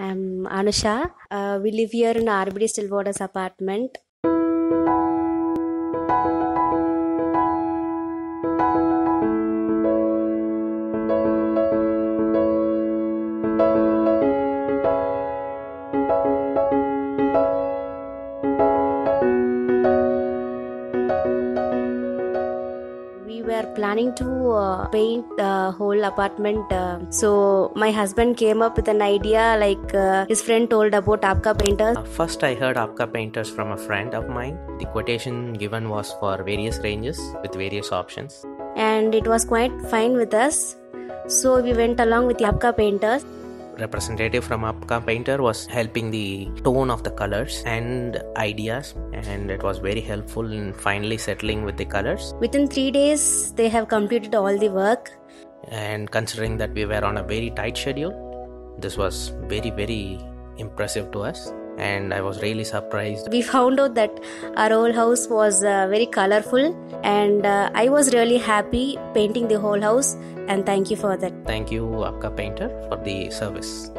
I'm Anusha. Uh, we live here in RBD Stillwaters apartment. Were planning to uh, paint the whole apartment. Uh, so my husband came up with an idea like uh, his friend told about Aapka painters. Uh, First, I heard Aapka painters from a friend of mine. The quotation given was for various ranges with various options. and it was quite fine with us. So we went along with the Aapka painters. Representative from Aapka painter was helping the tone of the colors and ideas, and it was very helpful in finally settling with the colors. Within three days, they have completed all the work. And considering that we were on a very tight schedule, this was very, very impressive to us. And I was really surprised We found out that our whole house was uh, very colorful, and uh, I was really happy painting the whole house. And thank you for that. Thank you, Aapka Painter, for the service.